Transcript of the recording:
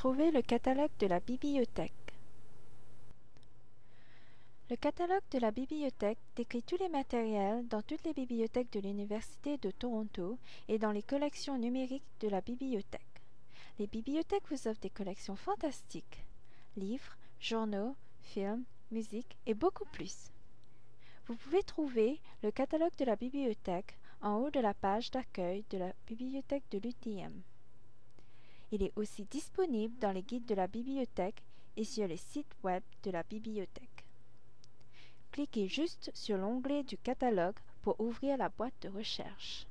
Trouvez le catalogue de la bibliothèque. Le catalogue de la bibliothèque décrit tous les matériels dans toutes les bibliothèques de l'Université de Toronto et dans les collections numériques de la bibliothèque. Les bibliothèques vous offrent des collections fantastiques livres, journaux, films, musique et beaucoup plus. Vous pouvez trouver le catalogue de la bibliothèque en haut de la page d'accueil de la bibliothèque de l'UTM. Il est aussi disponible dans les guides de la bibliothèque et sur le site web de la bibliothèque. Cliquez juste sur l'onglet du catalogue pour ouvrir la boîte de recherche.